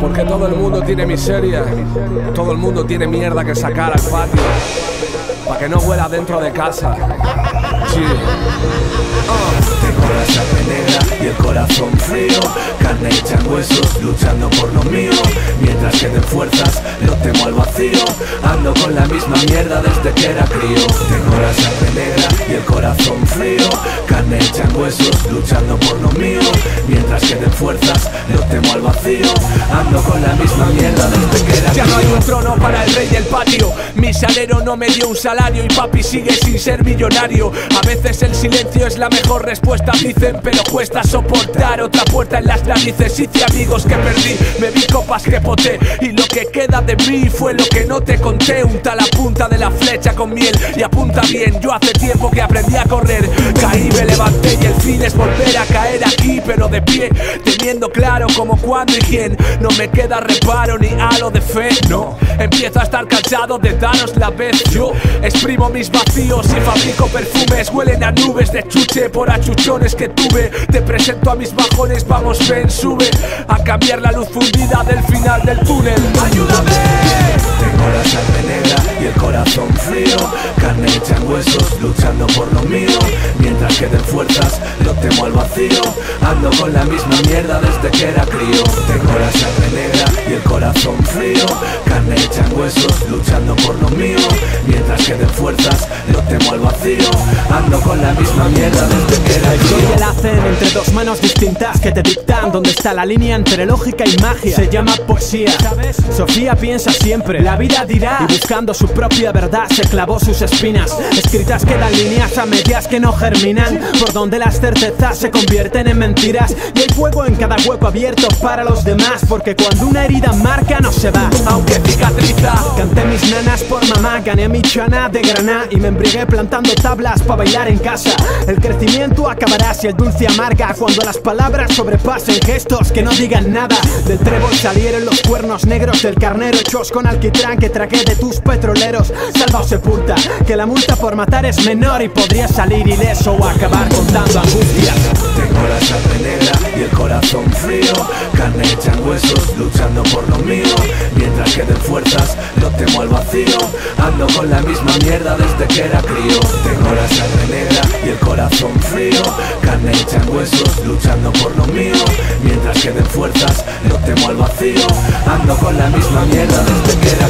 Porque todo el mundo tiene miseria, todo el mundo tiene mierda que sacar al patio, para que no huela dentro de casa. Sí. Frío Carne hecha huesos, luchando por lo mío. Mientras queden fuerzas, lo temo al vacío. Ando con la misma mierda desde que era crío. Tengo la sangre negra y el corazón frío. Carne hecha huesos, luchando por lo mío. Mientras queden fuerzas, lo temo al vacío. Ando con la misma mierda desde que era Ya no hay crío. un trono para el rey del patio. Mi salero no me dio un salario y papi sigue sin ser millonario. A veces el silencio es la mejor respuesta, dicen, pero cuesta soportar otra puerta en las narices. Hice amigos que perdí, me vi copas que poté y lo que queda de mí fue lo que no te conté. Unta la punta de la flecha con miel y apunta bien. Yo hace tiempo que aprendí a correr, caí, me levanté y el fin es volver a caer aquí, pero de pie, teniendo claro cómo, cuándo y quién. No me queda reparo ni halo de fe, no. Empiezo a estar cansado de daros la vez. Yo exprimo mis vacíos y fabrico perfumes. Huelen a nubes de chuche por achuchones que tuve. Te presento a mis bajones, vamos, ven, sube. A cambiar la luz fundida del final del túnel. ¡Ayúdame! Corazón frío. Carne hecha en huesos, luchando por lo mío. Mientras queden fuerzas, lo temo al vacío. Ando con la misma mierda desde que era crío. Tengo la sangre negra y el corazón frío. Carne hecha en huesos, luchando por lo mío. Mientras queden fuerzas, lo temo al vacío. Ando con la misma mierda desde que era Soy crío el hacen entre dos manos distintas que te dictan dónde está la línea entre lógica y magia. Se llama poesía. Sofía piensa siempre, la vida dirá. Y buscando su propia verdad se clavó sus espinas. Escritas quedan líneas a medias que no germinan. Por donde las certezas se convierten en mentiras. Y hay fuego en cada hueco abierto para los demás. Porque cuando una herida marca no se va, aunque cicatriza. Nanas por mamá, gané mi chana de graná. Y me embriagué plantando tablas para bailar en casa. El crecimiento acabará si el dulce amarga. Cuando las palabras sobrepasen gestos que no digan nada. Del trébol salieron los cuernos negros del carnero hechos con alquitrán que tragué de tus petroleros. Salva o sepulta, que la multa por matar es menor y podría salir ileso o acabar contando angustias. Por lo mío. Mientras queden fuerzas, lo temo al vacío. Ando con la misma mierda desde que era crío. Tengo la sangre negra y el corazón frío. Carne hecha en huesos, luchando por lo mío. Mientras queden fuerzas, lo temo al vacío. Ando con la misma mierda desde que era